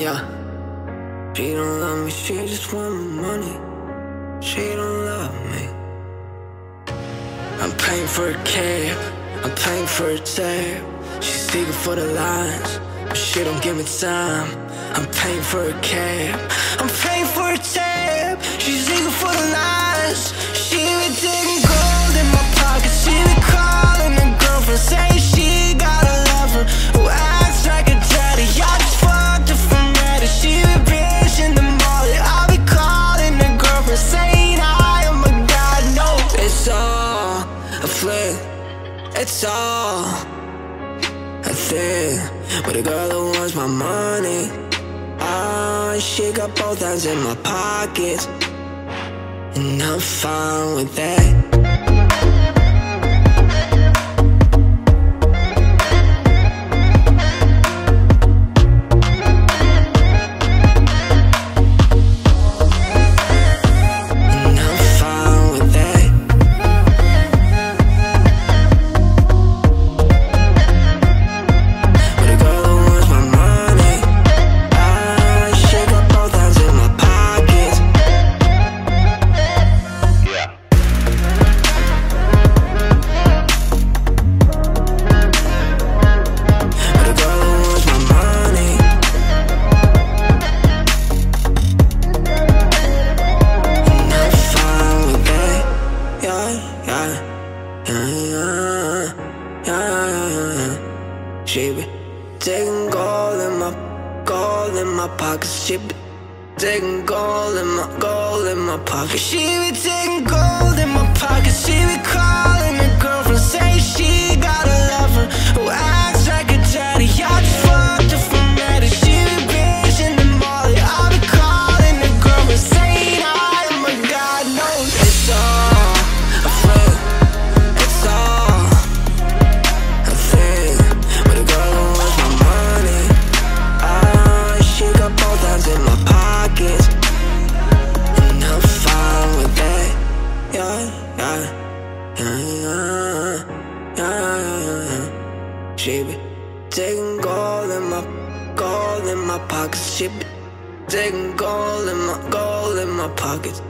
Yeah. She don't love me, she just want my money. She don't love me. I'm paying for a cab, I'm paying for a tab. She's seeking for the lines, but she don't give me time. I'm paying for a cab, I'm paying for a tab. She's eager It's all a thing. With a girl who wants my money. Ah, she got both hands in my pockets. And I'm fine with that. Be taking gold in my, gold in my pockets. She be taking gold in my, gold in my pockets. She be taking gold in my pockets. She be taking gold in my, gold in my pockets. She be taking gold in my, gold in my pockets.